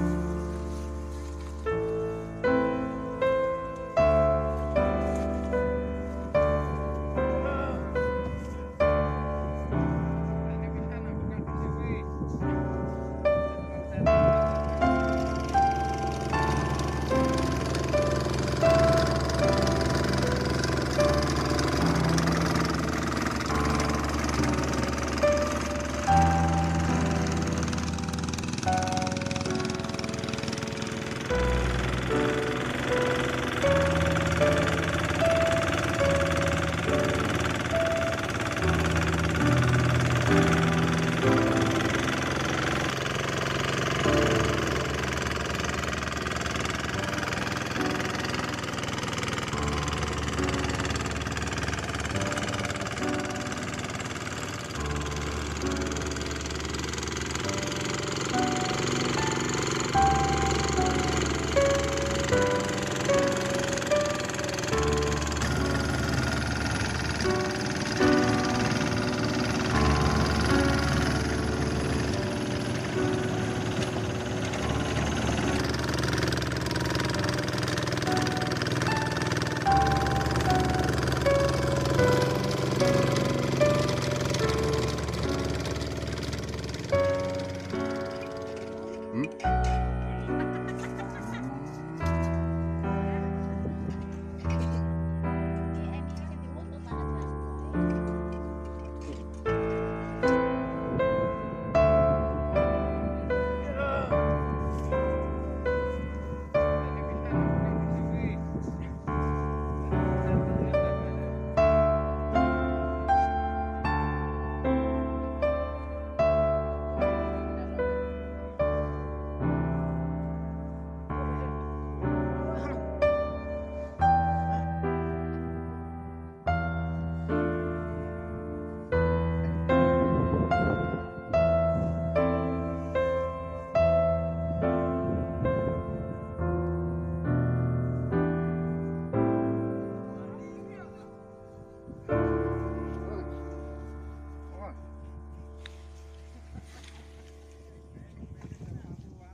you.